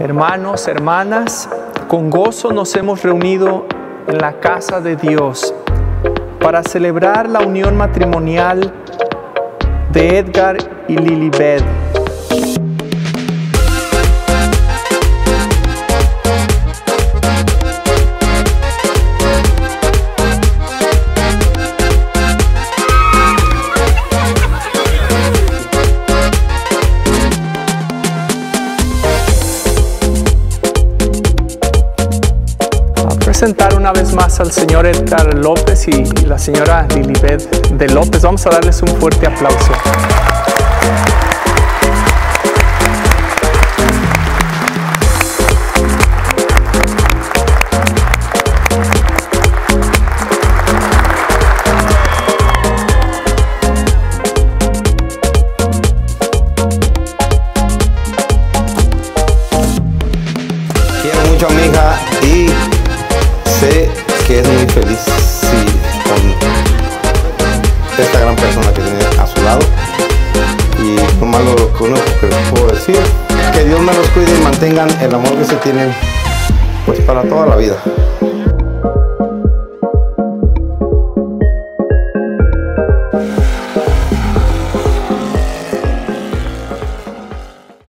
Hermanos, hermanas, con gozo nos hemos reunido en la casa de Dios para celebrar la unión matrimonial de Edgar y Lilibet. Presentar una vez más al señor Edgar López y la señora Lilibet de López. Vamos a darles un fuerte aplauso. Mucho a mi hija y es muy feliz con esta gran persona que tiene a su lado. Y malo lo que les puedo decir, que Dios me los cuide y mantengan el amor que se tienen pues para toda la vida.